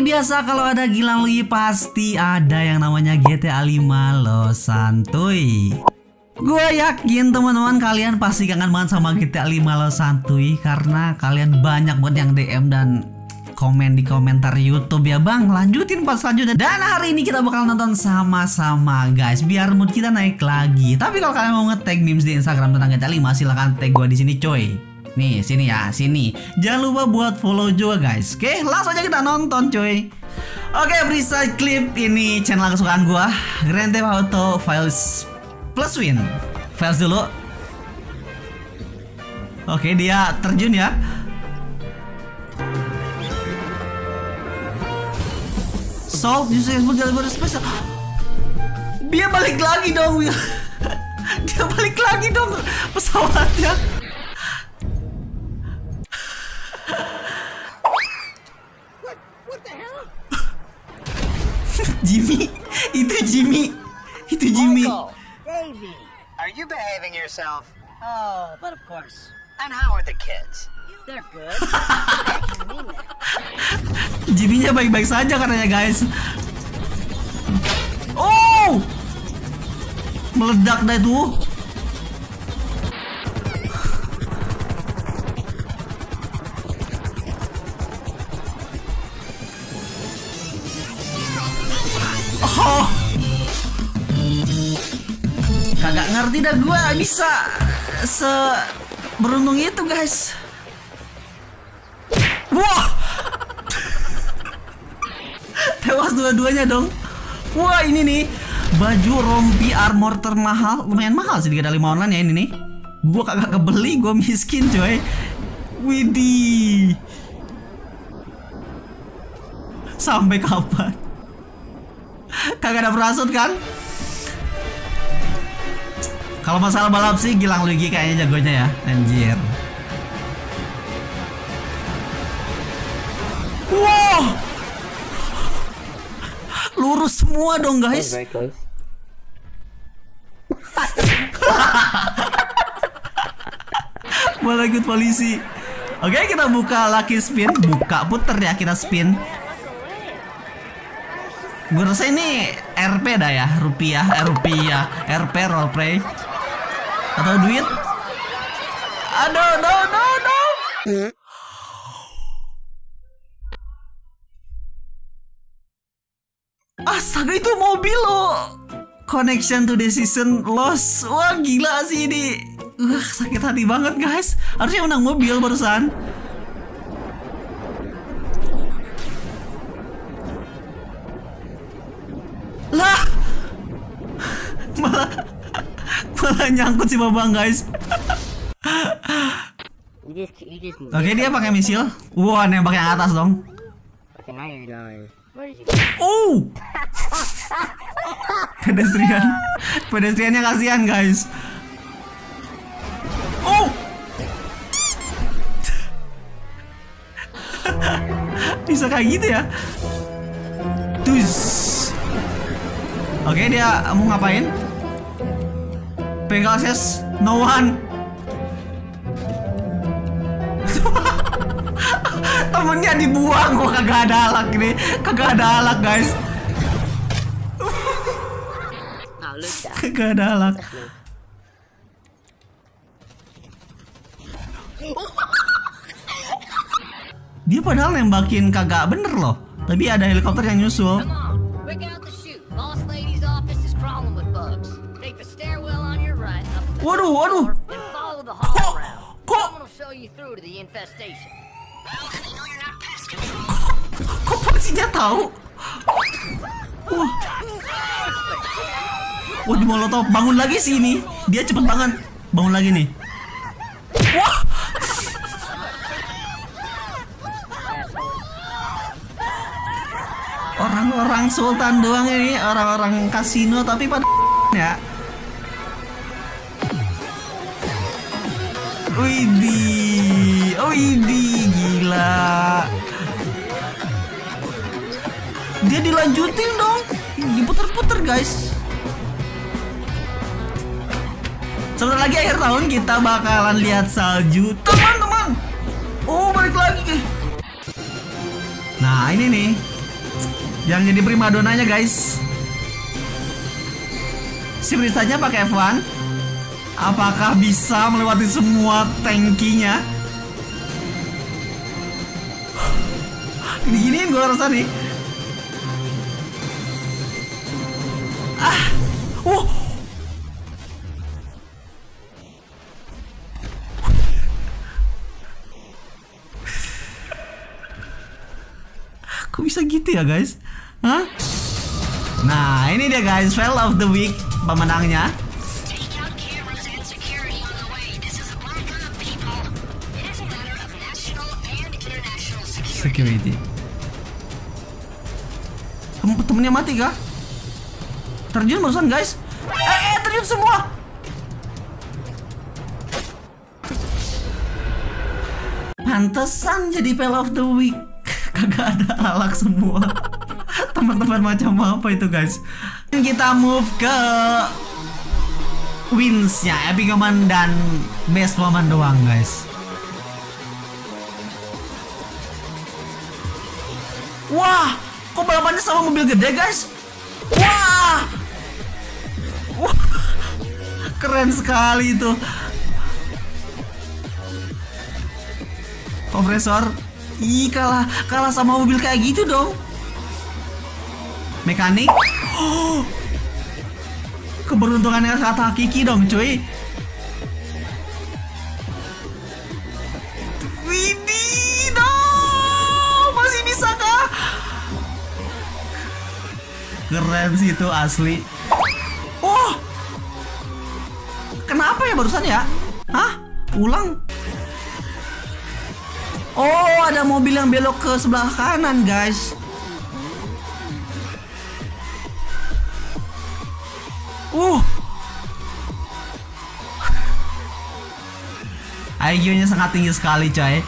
Seperti biasa kalau ada Gilang Lui pasti ada yang namanya GTA 5 lo santuy. Gue yakin teman-teman kalian pasti kangen banget sama GTA 5 lo santuy karena kalian banyak banget yang DM dan komen di komentar YouTube ya bang. Lanjutin pas selanjutnya dan hari ini kita bakal nonton sama-sama guys. Biar mood kita naik lagi. Tapi kalau kalian mau nge-tag memes di Instagram tentang GTA 5 silahkan tag gue di sini coy Nih, sini ya, sini. Jangan lupa buat follow juga guys. Oke, langsung aja kita nonton cuy. Oke, freestyle clip ini channel kesukaan gua. Grand Theft Auto Files Plus Win. Files dulu. Oke, dia terjun ya. Solve usable jalur spesial. Dia balik lagi dong. Dia balik lagi dong pesawatnya. Jimmy, itu Jimmy, itu Jimmy. Michael, Davey. Are you behaving yourself? Oh, but of course. And how are the kids? They're good. Jimmy-nya baik-baik saja katanya guys. Oh, meledak dah itu. Dah gua bisa se beruntung itu guys. Wah. Tewas dua-duanya dong. Wah ini nih baju rompi armor termahal lumayan mahal sih di lima online ya ini nih. Gua kagak kebeli, gua miskin coy. Widih. Sampai kapan? Kagak ada perasut kan? Kalau masalah balap sih Gilang Luigi kayaknya jagonya ya, anjir. Wow, lurus semua dong guys. Malah ikut polisi. Oke kita buka lucky spin, buka puter ya kita spin. Gue rasa ini RP dah ya, rupiah, eh, rupiah, RP roleplay atau duit. Aduh, no, no, no. Astaga itu mobil lo. Connection to decision loss. Wah gila sih ini. Wah sakit hati banget guys. Harusnya menang mobil barusan. Nyangkut si babang guys. You just, you just. Oke dia pakai misil. Wah nembak yang atas dong. Oh. Pedestrian. Pedestriannya kasihan, guys. Oh. Bisa kayak gitu ya? Tus. Oke, dia mau ngapain? Pegasus, no one. Temennya dibuang kok kagak ada alak nih Kagak ada alak guys. That. Kagak ada alak Dia padahal nembakin kagak bener loh. Tapi ada helikopter yang nyusul Waduh, waduh. Kok, kok, kok polisinya tahu? Wah. Wah di molotov. Bangun lagi sih ini. Dia cepet banget. Bangun lagi nih. Wah. Orang-orang sultan doang ini. Orang-orang kasino tapi pada ya Widih Widih Gila. Dia dilanjutin dong. Diputer-puter guys. Sebentar lagi akhir tahun kita bakalan lihat salju. Teman-teman Oh balik lagi Nah ini nih. Yang jadi primadonanya guys. Si pakai F1. Apakah bisa melewati semua tankinya? Gini-giniin gue rasa nih. Ah, oh, Kok bisa gitu ya guys? Hah? Nah ini dia guys, fail of the week pemenangnya. Security. Tem temennya mati kah? Terjun barusan guys. Eh, eh terjun semua. Pantesan jadi fail of the week. Kagak ada alak semua. Teman-teman macam apa itu guys? Kita move ke winsnya epic moment dan best moment doang guys. Wah, kok balapannya sama mobil gede guys? Wah, Wah, keren sekali itu. Kompresor, ih kalah kalah sama mobil kayak gitu dong. Mekanik, oh, keberuntungannya kata Kiki dong cuy. Keren sih itu asli. Oh, kenapa ya barusan ya? Hah? Ulang? Oh, ada mobil yang belok ke sebelah kanan, guys. Uh. IQ-nya sangat tinggi sekali, coy.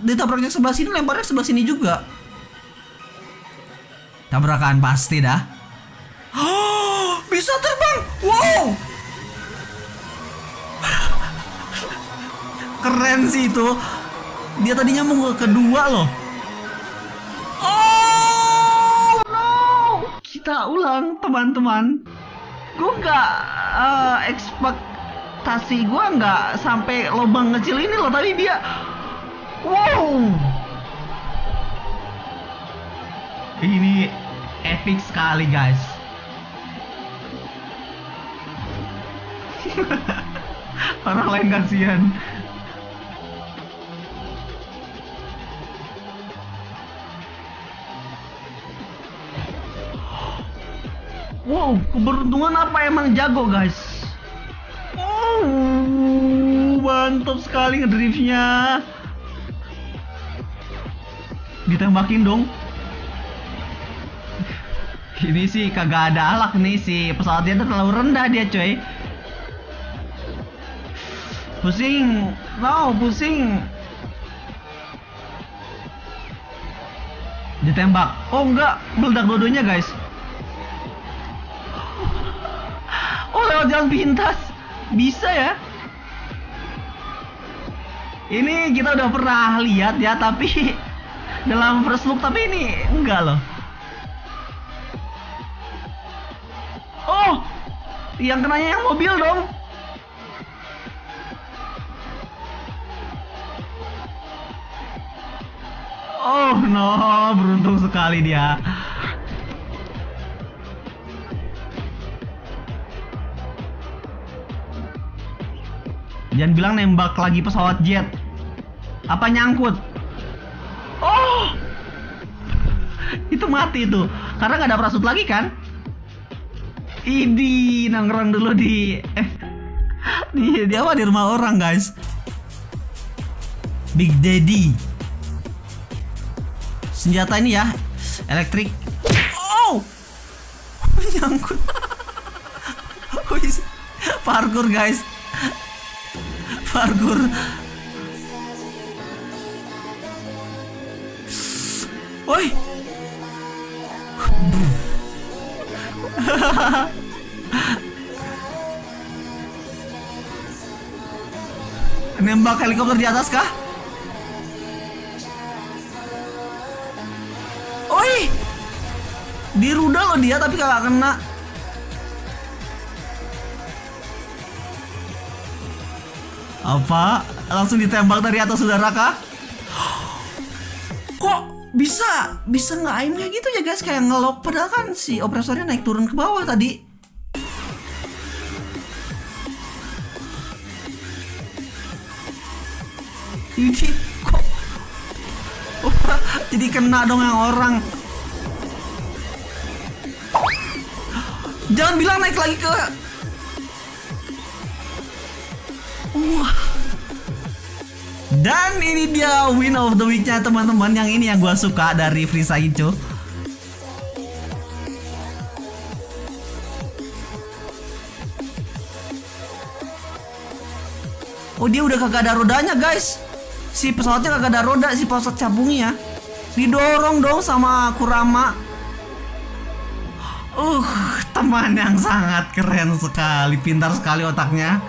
Ditabraknya sebelah sini, lemparnya sebelah sini juga. Tabrakan pasti dah. Oh, bisa terbang. Wow. Keren sih itu. Dia tadinya mau ke kedua loh. Oh no. Kita ulang teman-teman. Gue nggak eh, ekspektasi gue nggak sampai lubang kecil ini loh. Tapi dia, wow. Ini epic sekali guys. Orang lain kasihan. Wow, keberuntungan apa emang jago guys? Oh, mantap sekali ngedriftnya. Ditembakin dong. Ini sih kagak ada alak nih si pesawatnya terlalu rendah dia coy. Pusing, no pusing. Ditembak. Oh enggak, meledak dua-duanya guys. Oh lewat jalan pintas, bisa ya? Ini kita udah pernah lihat ya, tapi dalam first look tapi ini enggak loh. Oh, yang kenanya yang mobil dong. Oh no, beruntung sekali dia. Jangan bilang nembak lagi pesawat jet. Apa nyangkut? Itu mati itu. Karena nggak ada parasut lagi kan? Idi nongkrong dulu di eh, di di apa di rumah orang guys. Big Daddy. Senjata ini ya elektrik. Oh, nyangkut. Parkur guys. Parkur. Woi. Nembak helikopter di atas kah? Oi. Di rudal loh dia tapi kagak kena. Apa? Langsung ditembak dari atas saudara kah? Bisa bisa nggak aim kayak gitu ya guys kayak ngelok padahal kan si opresornya naik turun ke bawah tadi. Ini kok Oh, jadi kena dong yang orang. Jangan bilang naik lagi ke Wah. Dan ini dia win of the week-nya teman-teman. Yang ini yang gua suka dari Frisa Icho. Oh dia udah kagak ada rodanya guys. Si pesawatnya kagak ada roda si pesawat cabungnya. Didorong dong sama Kurama. Uh, teman yang sangat keren sekali, pintar sekali otaknya.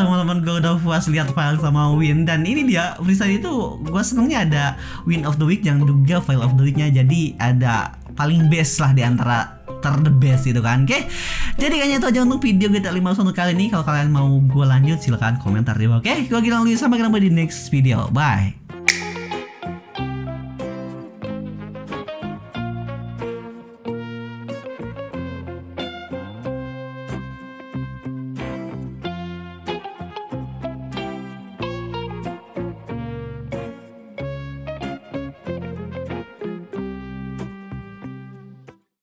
Teman-teman gue udah puas lihat file sama win. Dan ini dia freestyle itu gue senengnya ada win of the week yang juga file of the weeknya. Jadi ada paling best lah di antara ter the best gitu kan oke? Jadi kayaknya itu aja untuk video GTA 5 untuk kali ini. Kalau kalian mau gue lanjut silahkan komentar di bawah oke? Gue kira sampai ketemu di next video. Bye